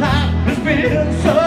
life has been so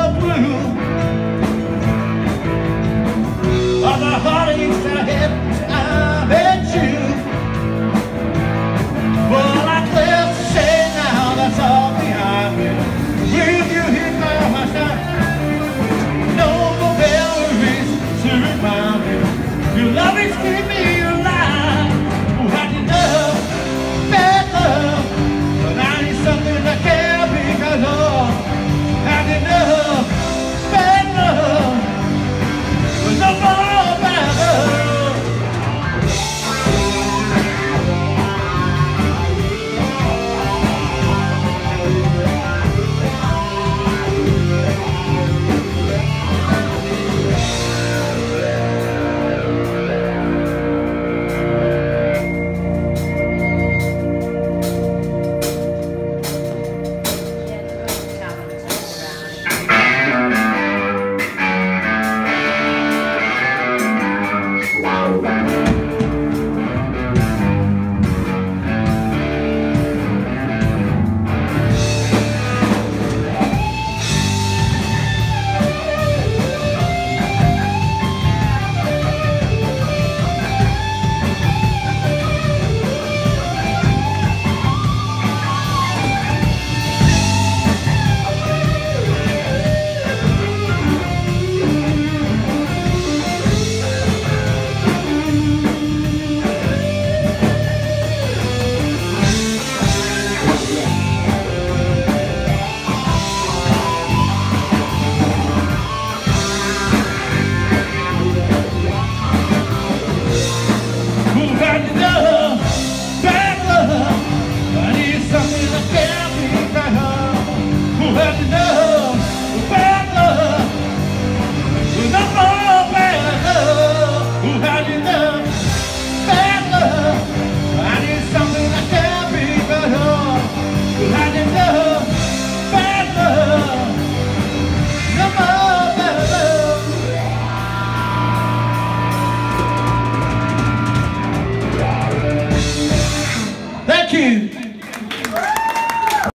Who had you there?